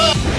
Oh.